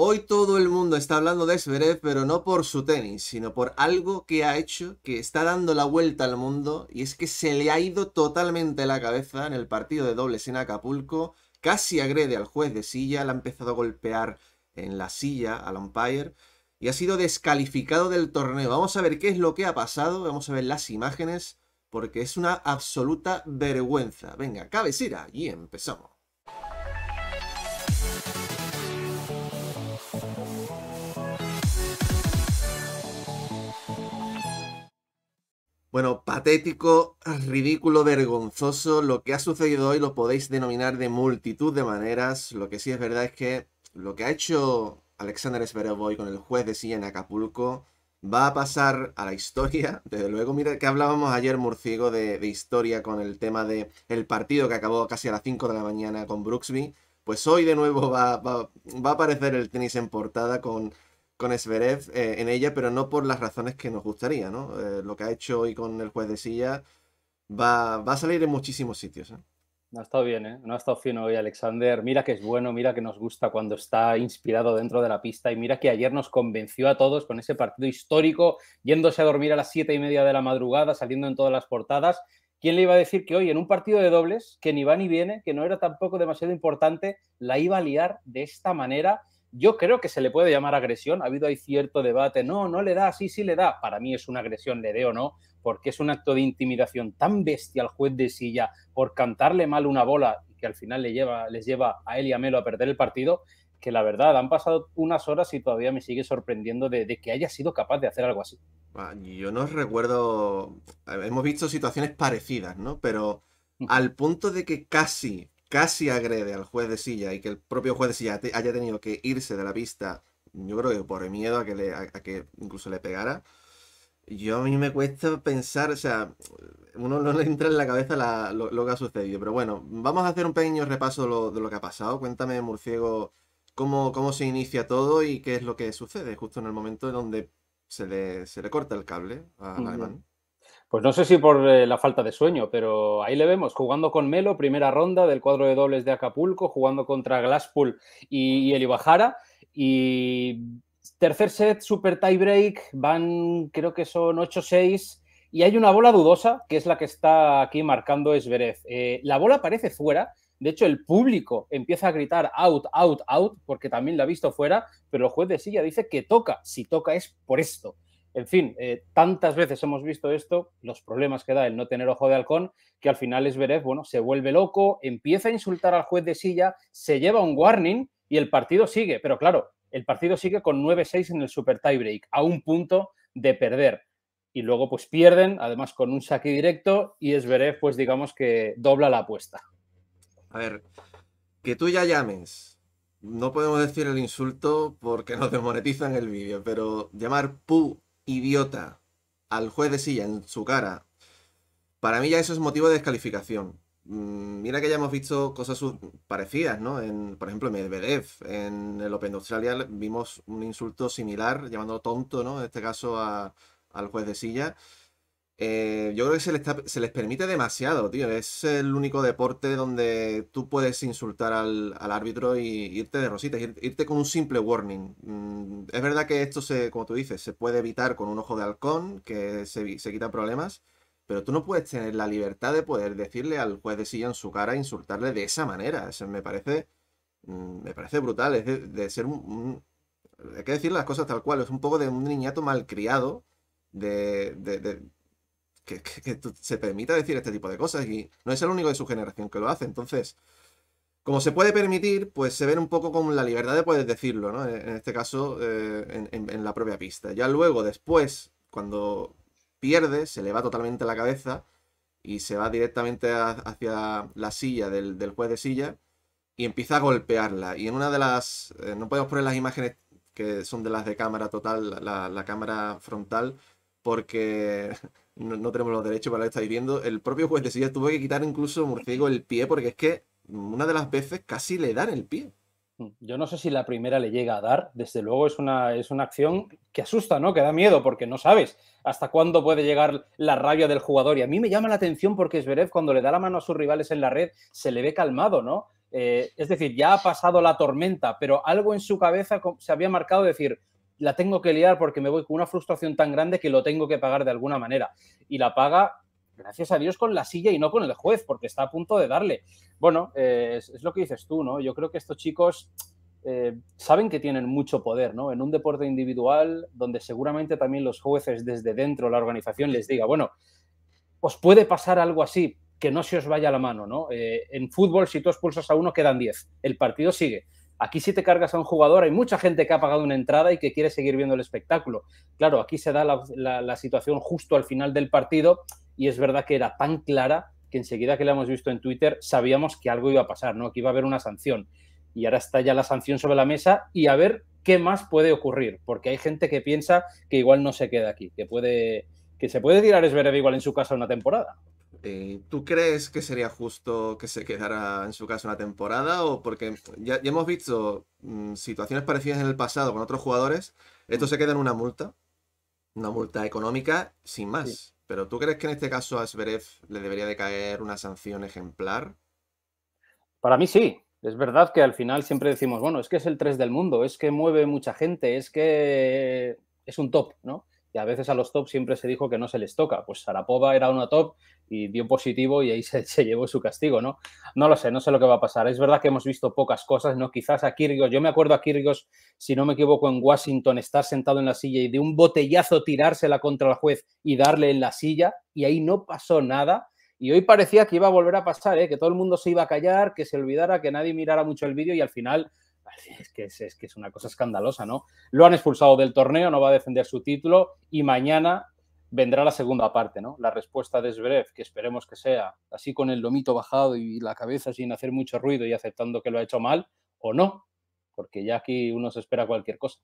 Hoy todo el mundo está hablando de Zverev, pero no por su tenis, sino por algo que ha hecho que está dando la vuelta al mundo y es que se le ha ido totalmente la cabeza en el partido de dobles en Acapulco, casi agrede al juez de silla, le ha empezado a golpear en la silla al umpire y ha sido descalificado del torneo. Vamos a ver qué es lo que ha pasado, vamos a ver las imágenes porque es una absoluta vergüenza. Venga, cabecera y empezamos. Bueno, patético, ridículo, vergonzoso. Lo que ha sucedido hoy lo podéis denominar de multitud de maneras. Lo que sí es verdad es que lo que ha hecho Alexander Zverev con el juez de silla en Acapulco va a pasar a la historia. Desde luego, mira que hablábamos ayer, Murciego, de, historia con el tema del el partido que acabó casi a las 5 de la mañana con Brooksby. Pues hoy de nuevo va, va a aparecer el tenis en portada con con Sverev eh, en ella, pero no por las razones que nos gustaría, ¿no? Eh, lo que ha hecho hoy con el juez de silla va, a salir en muchísimos sitios. ¿eh? No ha estado bien. No ha estado fino hoy, Alexander. Mira que es bueno, mira que nos gusta cuando está inspirado dentro de la pista y mira que ayer nos convenció a todos con ese partido histórico, yéndose a dormir a las siete y media de la madrugada, saliendo en todas las portadas. ¿Quién le iba a decir que hoy en un partido de dobles, que ni va ni viene, que no era tampoco demasiado importante, la iba a liar de esta manera? Yo creo que se le puede llamar agresión. Ha habido ahí cierto debate. No, no le da, sí, sí le da. Para mí es una agresión, le dé o no, porque es un acto de intimidación tan bestia al juez de silla por cantarle mal una bola y que al final le lleva, les lleva a él y a Melo a perder el partido, que la verdad han pasado unas horas y todavía me sigue sorprendiendo de, que haya sido capaz de hacer algo así. Ah, yo no recuerdo. Hemos visto situaciones parecidas, ¿no? Pero al punto de que casi casi agrede al juez de silla y que el propio juez de silla haya tenido que irse de la pista, yo creo que por miedo a que, le, a, que incluso le pegara, yo a mí me cuesta pensar, o sea, uno no le entra en la cabeza lo, que ha sucedido. Pero bueno, vamos a hacer un pequeño repaso de lo que ha pasado. Cuéntame, Murciego, cómo, cómo se inicia todo y qué es lo que sucede justo en el momento en donde se le, se le corta el cable al alemán. Pues no sé si por eh, la falta de sueño, pero ahí le vemos jugando con Melo, primera ronda del cuadro de dobles de Acapulco, jugando contra Glasspool y, el Ibajara. Y tercer set, super tie break, van creo que son 8-6 y hay una bola dudosa que es la que está aquí marcando Esberez. Eh, la bola parece fuera, de hecho, el público empieza a gritar out, out, out, porque también la ha visto fuera, pero el juez de silla dice que toca. Si toca es por esto. En fin, eh, tantas veces hemos visto esto, los problemas que da el no tener ojo de halcón, que al final Esberev, bueno, se vuelve loco, empieza a insultar al juez de silla, se lleva un warning y el partido sigue. Pero claro, el partido sigue con 9-6 en el super tiebreak, a un punto de perder. Y luego pues pierden, además con un saque directo, y Esberev pues digamos que dobla la apuesta. A ver, que tú ya llames no podemos decir el insulto porque nos desmonetizan el vídeo, pero llamar pu idiota al juez de silla en su cara, para mí ya eso es motivo de descalificación. Mm, mira que ya hemos visto cosas parecidas, ¿no? En, por ejemplo, en Medvedev, en el Open de Australia, vimos un insulto similar, llamando tonto, ¿no? En este caso al juez de silla. Eh, yo creo que se les, permite demasiado, tío. Es el único deporte donde tú puedes insultar al, árbitro y irte de rositas, irte con un simple warning. Mm, es verdad que esto, se, como tú dices, se puede evitar con un ojo de halcón, que se, quitan problemas, pero tú no puedes tener la libertad de poder decirle al juez de silla en su cara, insultarle de esa manera. Eso me parece, mm, me parece brutal. Es de, ser un, Hay que decir las cosas tal cual. Es un poco de un niñato malcriado. de, de que, se permita decir este tipo de cosas y no es el único de su generación que lo hace. Entonces, como se puede permitir, pues se ven un poco con la libertad de poder decirlo, ¿no? En este caso, eh, en, la propia pista. Ya luego, después, cuando pierde, se le va totalmente la cabeza y se va directamente hacia la silla del, juez de silla y empieza a golpearla. Y en una de las... Eh, no podemos poner las imágenes que son de las de cámara total, la, la cámara frontal, porque no, tenemos los derechos para lo que estáis viendo. El propio juez de silla tuvo que quitar incluso Murciego el pie porque es que una de las veces casi le dan el pie. Mm, yo no sé si la primera le llega a dar, desde luego es una, es una acción que asusta, ¿no? Que da miedo porque no sabes hasta cuándo puede llegar la rabia del jugador. Y a mí me llama la atención porque Zverev cuando le da la mano a sus rivales en la red se le ve calmado, ¿no? Eh, es decir, ya ha pasado la tormenta, pero algo en su cabeza se había marcado decir, la tengo que liar porque me voy con una frustración tan grande que lo tengo que pagar de alguna manera. Y la paga, gracias a Dios, con la silla y no con el juez, porque está a punto de darle. Bueno, eh, es, lo que dices tú, ¿no? Yo creo que estos chicos eh, saben que tienen mucho poder, ¿no? En un deporte individual donde seguramente también los jueces desde dentro, la organización les diga, bueno, os puede pasar algo así, que no se os vaya la mano, ¿no? Eh, en fútbol, si tú expulsas a uno, quedan 10. El partido sigue. Aquí si te cargas a un jugador, hay mucha gente que ha pagado una entrada y que quiere seguir viendo el espectáculo. Claro, aquí se da la, situación justo al final del partido y es verdad que era tan clara que enseguida que la hemos visto en Twitter sabíamos que algo iba a pasar, ¿no? Que iba a haber una sanción. Y ahora está ya la sanción sobre la mesa y a ver qué más puede ocurrir, porque hay gente que piensa que igual no se queda aquí, que puede que se puede tirar Esberev igual en su casa una temporada. Eh, ¿Tú crees que sería justo que se quedara en su casa una temporada? O porque ya, hemos visto mm, situaciones parecidas en el pasado con otros jugadores. Esto se queda en una multa, una multa económica sin más. Pero ¿tú crees que en este caso a Sverev le debería de caer una sanción ejemplar? Para mí sí. Es verdad que al final siempre decimos, bueno, es que es el 3 del mundo, es que mueve mucha gente, es que es un top, ¿no? Y a veces a los top siempre se dijo que no se les toca. Pues Sarapova era una top y dio positivo y ahí se, llevó su castigo, ¿no? No lo sé, no sé lo que va a pasar. Es verdad que hemos visto pocas cosas, ¿no? Quizás a Kyrgios, yo me acuerdo a Kyrgios, si no me equivoco, en Washington, estar sentado en la silla y de un botellazo tirársela contra el juez y darle en la silla y ahí no pasó nada. Y hoy parecía que iba a volver a pasar, ¿eh? que todo el mundo se iba a callar, que se olvidara, que nadie mirara mucho el vídeo y al final es que es, que es una cosa escandalosa, ¿no? Lo han expulsado del torneo, no va a defender su título y mañana vendrá la segunda parte, ¿no? La respuesta de Zverev, que esperemos que sea así con el lomito bajado y la cabeza sin hacer mucho ruido y aceptando que lo ha hecho mal, o no, porque ya aquí uno se espera cualquier cosa.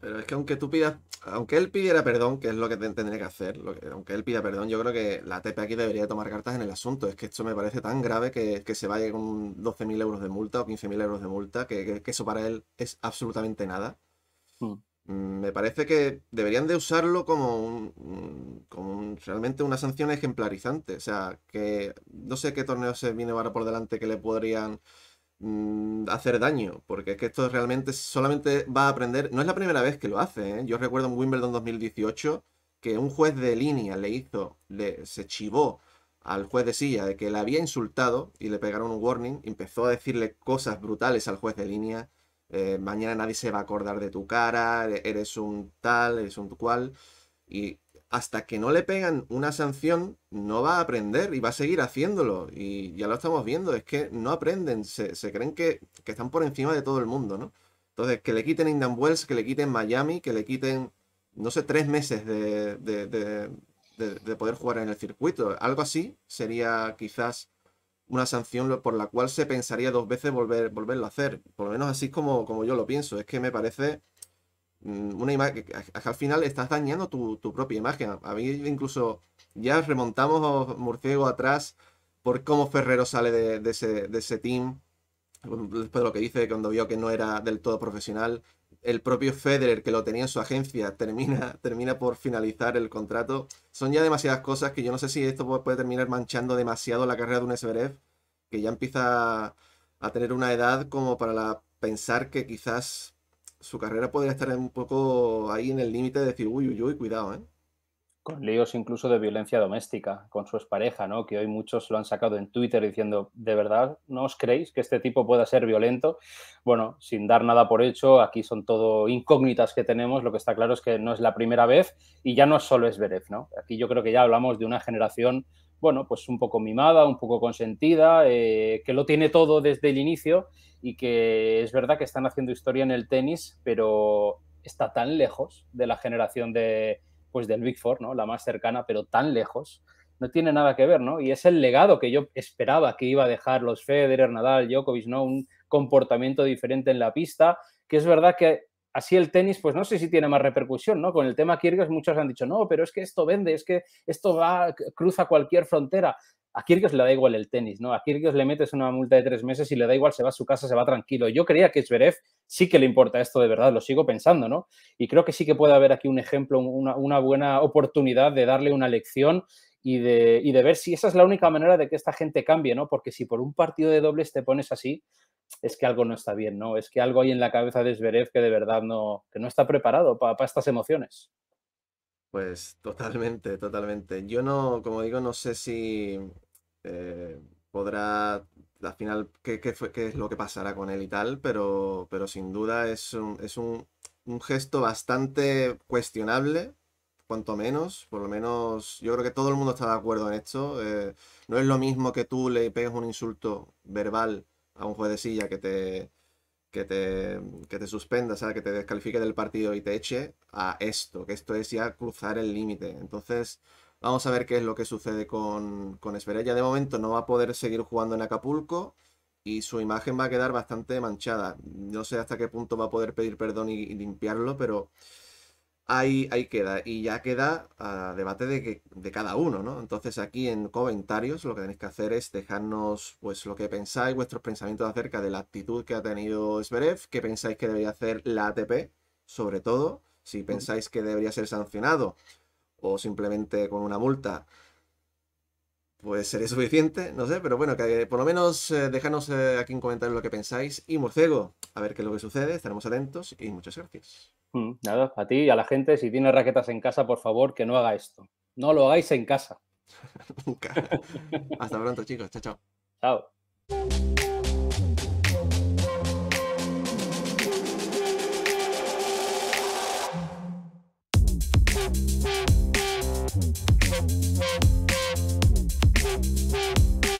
Pero es que aunque tú pidas, aunque él pidiera perdón, que es lo que tendría que hacer, lo que, aunque él pida perdón, yo creo que la ATP aquí debería tomar cartas en el asunto. Es que esto me parece tan grave que, que se vaya con 12.000 euros de multa o 15.000 euros de multa, que, eso para él es absolutamente nada. Hmm. Mm, me parece que deberían de usarlo como, un, como realmente una sanción ejemplarizante. O sea, que no sé qué torneo se viene ahora por delante que le podrían Mm, hacer daño, porque es que esto realmente solamente va a aprender, no es la primera vez que lo hace, ¿eh? yo recuerdo en Wimbledon 2018 que un juez de línea le hizo, le, se chivó al juez de silla de que le había insultado y le pegaron un warning, empezó a decirle cosas brutales al juez de línea, eh, mañana nadie se va a acordar de tu cara, eres un tal, eres un cual, y hasta que no le pegan una sanción, no va a aprender y va a seguir haciéndolo. Y ya lo estamos viendo, es que no aprenden, se, creen que, están por encima de todo el mundo, ¿no? Entonces, que le quiten Indian Wells, que le quiten Miami, que le quiten, no sé, tres meses de, de, poder jugar en el circuito. Algo así sería quizás una sanción por la cual se pensaría dos veces volver, volverlo a hacer. Por lo menos así es como, como yo lo pienso. Es que me parece una imagen al final estás dañando tu, propia imagen. A mí incluso ya remontamos Murciego atrás por cómo Ferrero sale de, ese, de ese team. Después de lo que dice cuando vio que no era del todo profesional. El propio Federer, que lo tenía en su agencia, termina, termina por finalizar el contrato. Son ya demasiadas cosas que yo no sé si esto puede terminar manchando demasiado la carrera de un Sverev, que ya empieza a tener una edad como para pensar que quizás su carrera podría estar un poco ahí en el límite de decir, uy, uy, uy, cuidado, ¿eh? Con líos incluso de violencia doméstica con su expareja, ¿no? Que hoy muchos lo han sacado en Twitter diciendo, ¿de verdad no os creéis que este tipo pueda ser violento? Bueno, sin dar nada por hecho, aquí son todo incógnitas que tenemos. Lo que está claro es que no es la primera vez y ya no es solo Esberev, ¿no? Aquí yo creo que ya hablamos de una generación bueno, pues un poco mimada, un poco consentida, eh, que lo tiene todo desde el inicio y que es verdad que están haciendo historia en el tenis, pero está tan lejos de la generación de, pues del Big Four, ¿no? La más cercana, pero tan lejos. No tiene nada que ver, ¿no? Y es el legado que yo esperaba que iba a dejar los Federer, Nadal, Djokovic, ¿no? Un comportamiento diferente en la pista, que es verdad que así el tenis, pues no sé si tiene más repercusión, ¿no? Con el tema Kyrgios muchos han dicho, no, pero es que esto vende, es que esto va, cruza cualquier frontera. A Kyrgios le da igual el tenis, ¿no? A Kyrgios le metes una multa de tres meses y le da igual, se va a su casa, se va tranquilo. Yo creía que Zverev sí que le importa esto de verdad, lo sigo pensando, ¿no? Y creo que sí que puede haber aquí un ejemplo, una, buena oportunidad de darle una lección y de ver si esa es la única manera de que esta gente cambie, ¿no? Porque si por un partido de dobles te pones así, es que algo no está bien, ¿no? Es que algo hay en la cabeza de Zverev que de verdad no, que no está preparado para estas emociones. Pues totalmente, totalmente. Yo no, como digo, no sé si eh, podrá, al final, qué, qué fue, qué es lo que pasará con él y tal, pero, pero sin duda es un, es un, un gesto bastante cuestionable, cuanto menos. Por lo menos, yo creo que todo el mundo está de acuerdo en esto. eh, no es lo mismo que tú le pegues un insulto verbal a un silla que te, que te, que te suspenda, o que te descalifique del partido y te eche a esto, que esto es ya cruzar el límite. Entonces, vamos a ver qué es lo que sucede con, con de momento no va a poder seguir jugando en Acapulco y su imagen va a quedar bastante manchada. No sé hasta qué punto va a poder pedir perdón y limpiarlo, pero ahí, ahí queda. Y ya queda a debate de, que, de cada uno, ¿no? Entonces aquí en comentarios lo que tenéis que hacer es dejarnos pues lo que pensáis, vuestros pensamientos acerca de la actitud que ha tenido Zverev, qué pensáis que debería hacer la ATP, sobre todo, si pensáis que debería ser sancionado o simplemente con una multa, pues sería suficiente, no sé, pero bueno, que por lo menos eh, dejadnos eh, aquí en comentarios lo que pensáis. Y Murcego, a ver qué es lo que sucede, estaremos atentos y muchas gracias. Mm, Nada, a ti y a la gente, si tienes raquetas en casa, por favor, que no haga esto. No lo hagáis en casa. Nunca. Hasta pronto, chicos. Chao, chao. Chao.